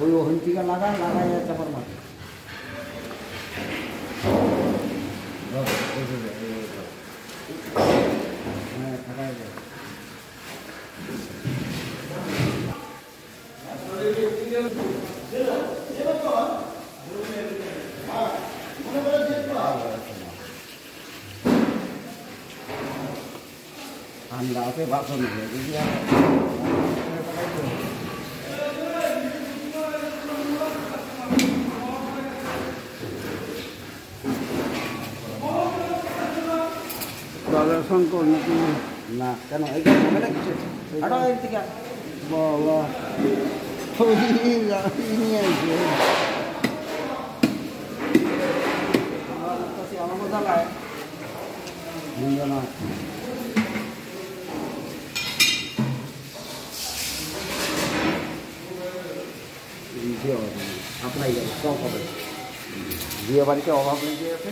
ওই ওখান থেকে লাগা লাগাই চাপার মাঠে ধর, এই যে, এই যে, ধর। হ্যাঁ থাকাই যায় ঠান্ডা আছে বাসন দিয়ে যদি শঙ্কর নাকি? না, কেন? বাবা নিয়ে আসবে। আমার মজা লাগে আপনার সব হবে। বিয়ে বাড়িতে অভাব হয়ে গিয়েছে